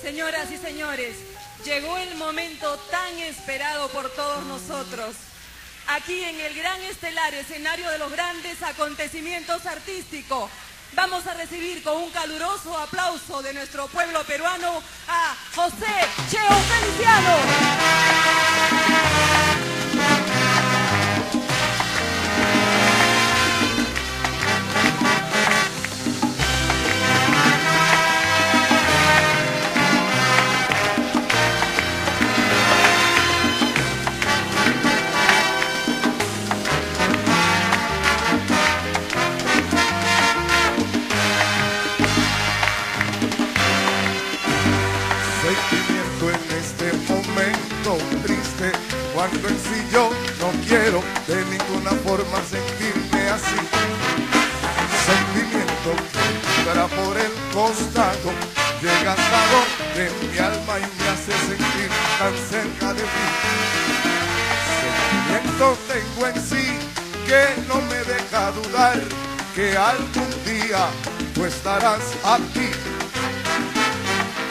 Señoras y señores, llegó el momento tan esperado por todos nosotros. Aquí en el gran estelar escenario de los grandes acontecimientos artísticos, vamos a recibir con un caluroso aplauso de nuestro pueblo peruano a José Cheo Feliciano. Que algún día tú estarás aquí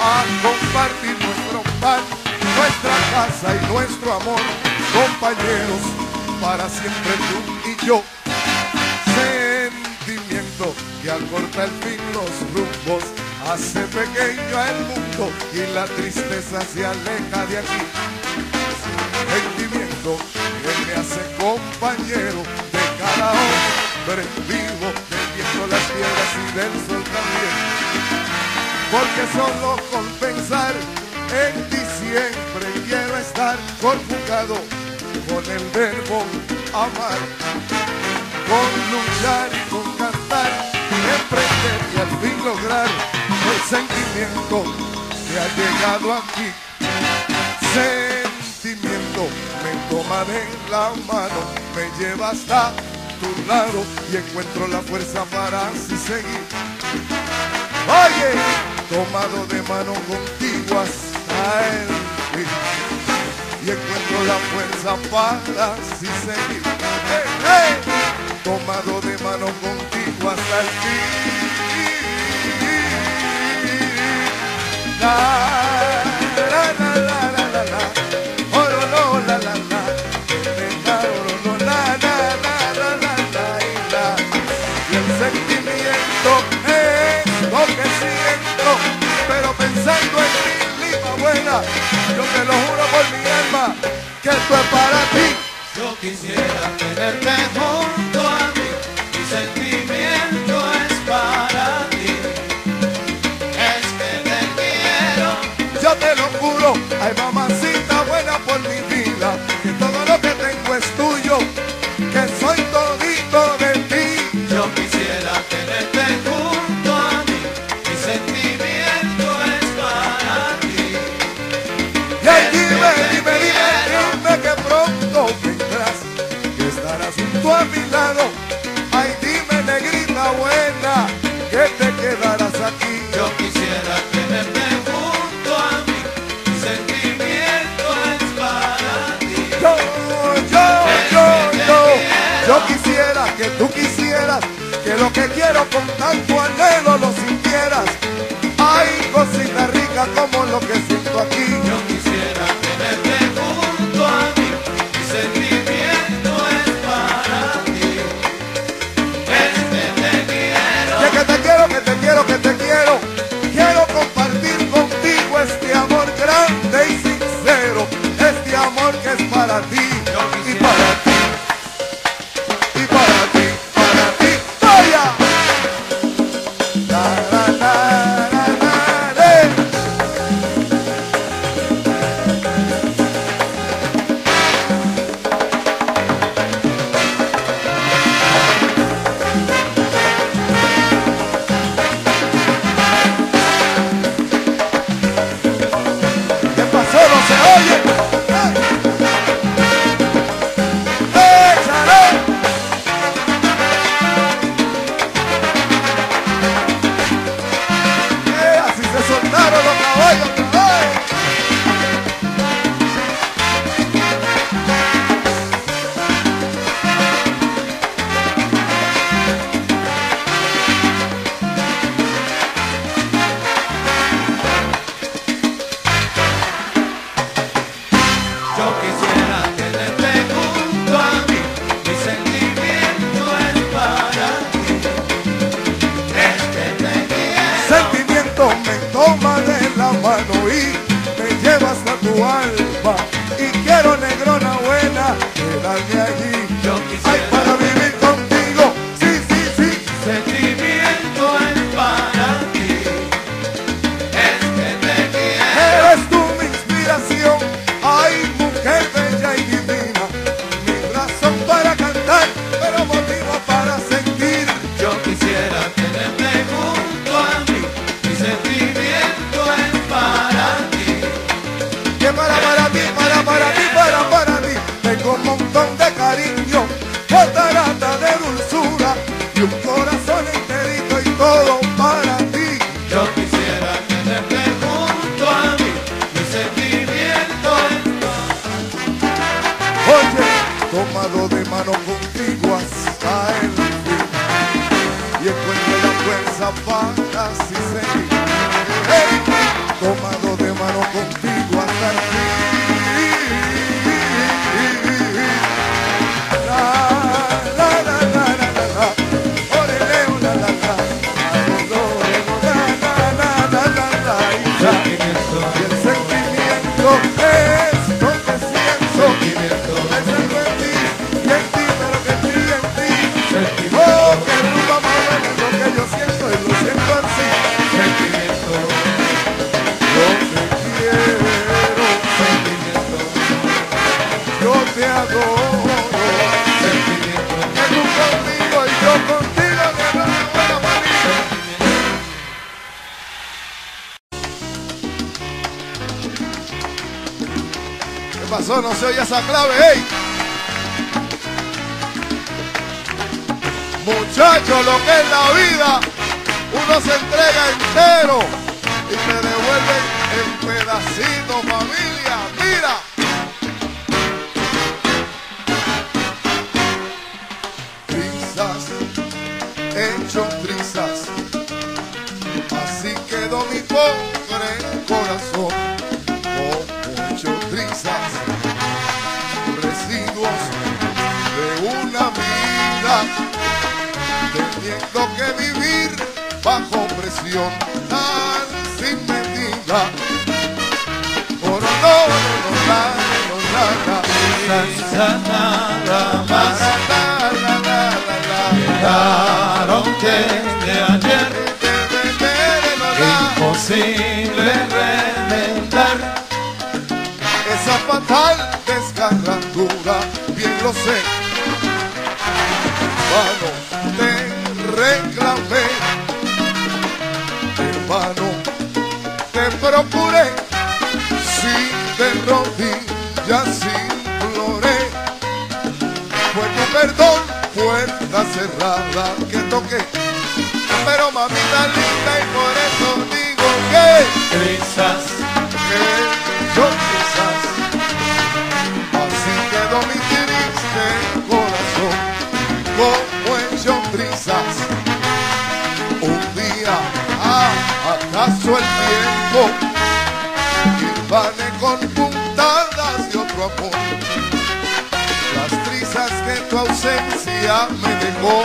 a compartir nuestro pan, nuestra casa y nuestro amor, compañeros, para siempre tú y yo. Sentimiento que acorta el fin los rumbos, hace pequeño el mundo y la tristeza se aleja de aquí. Sentimiento que me hace compañero vivo, del viento, las piedras y del sol también porque solo con pensar en ti siempre quiero estar conjugado con el verbo amar, con luchar y con cantar, emprender y al fin lograr el sentimiento que ha llegado aquí. Sentimiento me toma de la mano, me lleva hasta y encuentro la fuerza para así seguir. Oye, tomado de mano contigo hasta el fin y encuentro la fuerza para así seguir. Hey. Tomado de mano contigo hasta el fin. Yo te lo juro por mi alma, que esto es para ti. Yo quisiera tenerte junto a mí, mi sentimiento es para ti. Es que te quiero, Yo te lo juro, ay mamacita lo que quiero con tanto agarrado de mano contigo hasta el fin y encuentro la fuerza para. no se oye esa clave, ¡ey! Muchachos, lo que es la vida, uno se entrega entero y te devuelven en pedacitos, familia. ¡Mira! Trizas, hecho trizas. visto que vivir bajo presión tan sin medida. Por honor, nada más. Llegaron desde ayer. Imposible reventar esa fatal desgarradura, bien lo sé. Mano, reclamé, hermano, te procuré, si te rodillas imploré, fue tu perdón, puerta cerrada que toqué, pero mamita linda y por eso digo que quizás, que yo quizás pasó el tiempo y vale con puntadas de otro amor. Las trizas que tu ausencia me dejó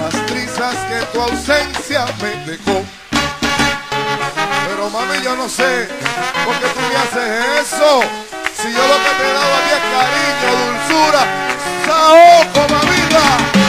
las trizas que tu ausencia me dejó. Pero mami yo no sé por qué tú me haces eso. Si yo lo que te he dado es cariño, dulzura, saoco, mamita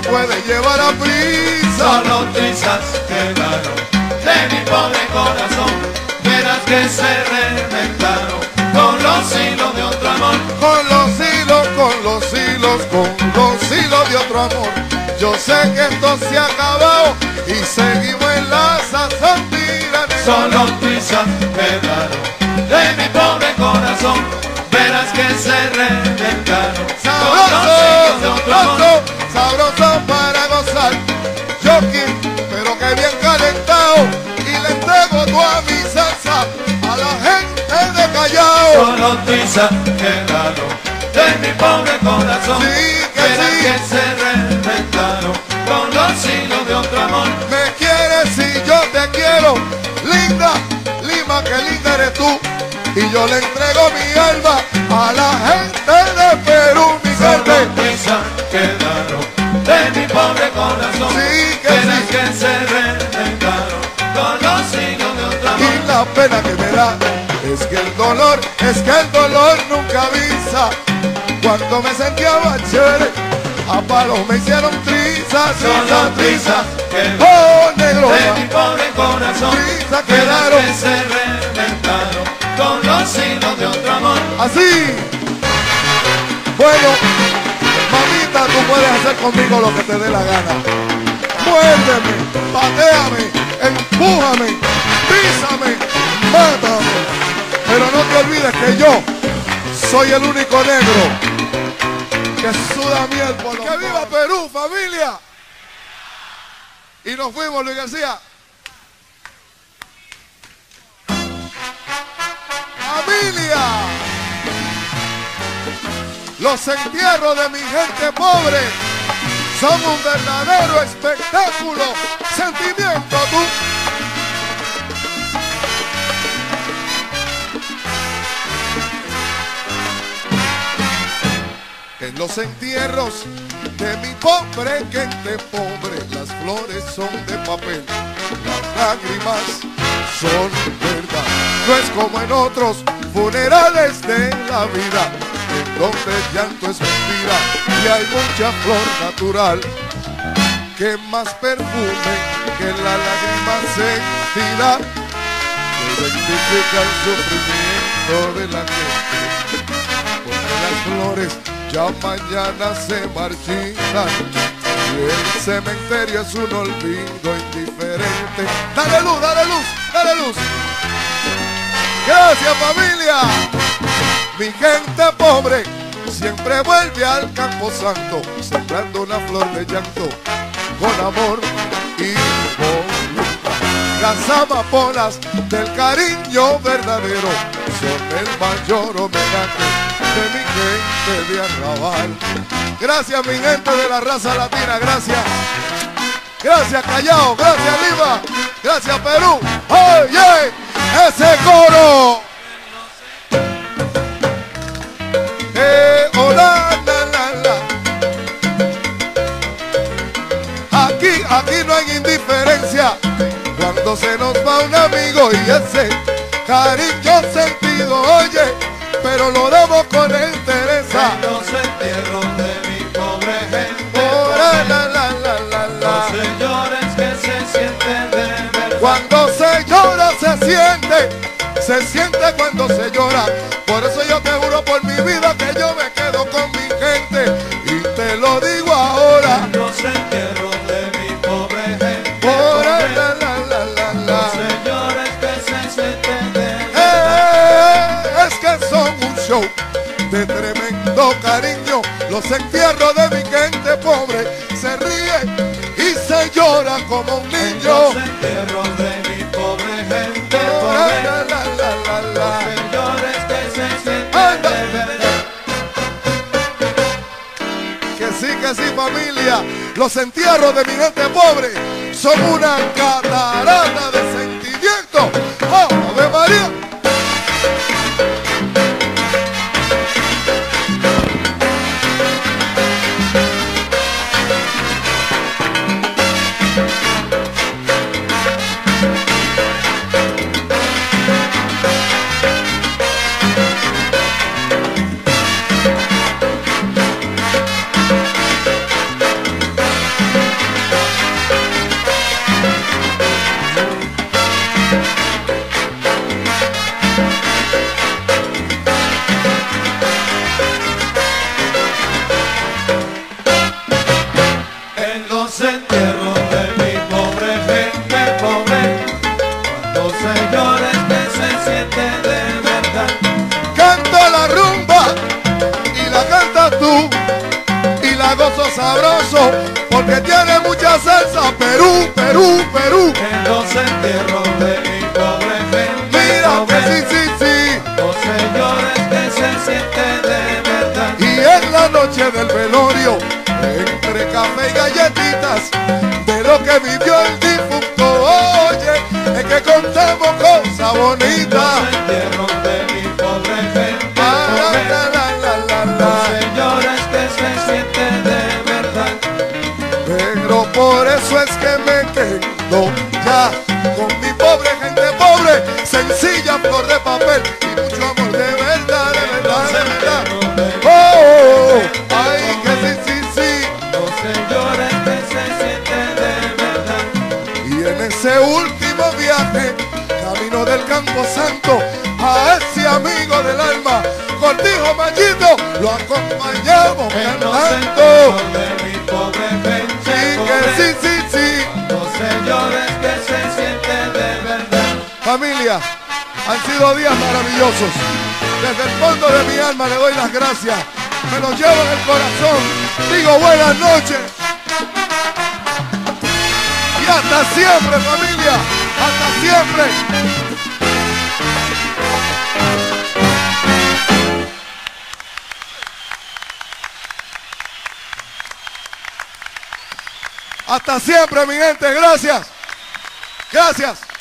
te puede llevar a prisa. Solo trizas quedaron de mi pobre corazón, verás que se reventaron con los hilos de otro amor. Con los hilos, con los hilos, con los hilos de otro amor. Yo sé que esto se ha acabado y seguimos en la sazón. Solo trizas quedaron de mi pobre corazón, verás que se reventaron Solo trizas quedaron de mi pobre corazón, Sí, que sí. que se reventaron con los hilos de otro amor. Me quieres y yo te quiero. Linda, Lima, que linda eres tú. Y yo le entrego mi alma a la gente de Perú, mi gente. trizas quedaron de mi pobre corazón, Sí, que sí. que se reventaron con los hilos de otro amor. Y la pena que me da es que el dolor, es que el dolor nunca avisa. Cuando me sentía chévere, a palos me hicieron trizas, Solo trizas, trizas quedaron Oh, negro, de mi pobre corazón, Trizas quedaron. que se reventaron con los hilos de otro amor. así. Bueno, mamita, tú puedes hacer conmigo lo que te dé la gana. Muérdeme, pateame, empújame, písame, mátame. Pero no te olvides que yo soy el único negro que suda miel por los ¡Que viva Perú, familia! Y nos fuimos, Luis García. ¡Familia! Los entierros de mi gente pobre son un verdadero espectáculo. Sentimiento, tú. Los entierros de mi pobre gente pobre, las flores son de papel, las lágrimas son verdad. No es como en otros funerales de la vida, en donde el llanto es mentira y hay mucha flor natural que más perfume que la lágrima sentida que identifica el sufrimiento de la gente porque las flores ya mañana se marchitan y el cementerio es un olvido indiferente. Dale luz, dale luz, dale luz. Gracias familia. Mi gente pobre siempre vuelve al campo santo, sembrando una flor de llanto con amor y voluntad. Las amapolas del cariño verdadero son el mayor homenaje Gracias mi gente de la raza latina, gracias. Gracias Callao, gracias Lima, gracias Perú. Oye, ese coro. Eh, hola, la, la, la. Aquí, aquí no hay indiferencia. Cuando se nos va un amigo y ese cariño sentido, oye, pero lo damos con entereza. En los entierros de mi pobre gente Oh, la, la, la, la, la, la. los señores que se sienten de verdad. Cuando se llora se siente, se siente cuando se llora. Por eso yo te juro por mi vida que yo me Los entierros de mi gente pobre se ríe y se llora como un En niño. los entierros de mi pobre gente pobre, la, la, la, la, los la. señores que se sienten Anda. de verdad. Que sí, que sí, familia. Los entierros de mi gente pobre son una catarata de sentimiento. ¡Oh, porque tiene mucha salsa. Perú, Perú, Perú. En los entierros de mi pobre gente Mira que sí, sí, sí. los señores que se sienten de verdad. Y en la noche del velorio, entre café y galletitas, de lo que vivió papel y mucho amor de verdad, de verdad, de verdad. Oh, oh, oh. ay, que sí, sí, sí. Los señores que se sienten de verdad. Y en ese último viaje, camino del Campo Santo, a ese amigo del alma, Cortijo Mallito, lo acompañamos cantando. de mi pobre pobre, que sí, sí, sí. los señores que se sienten de verdad. Familia, han sido días maravillosos. Desde el fondo de mi alma le doy las gracias. Me lo llevo en el corazón. Digo buenas noches. Y hasta siempre, familia. Hasta siempre. Hasta siempre, mi gente. Gracias. Gracias.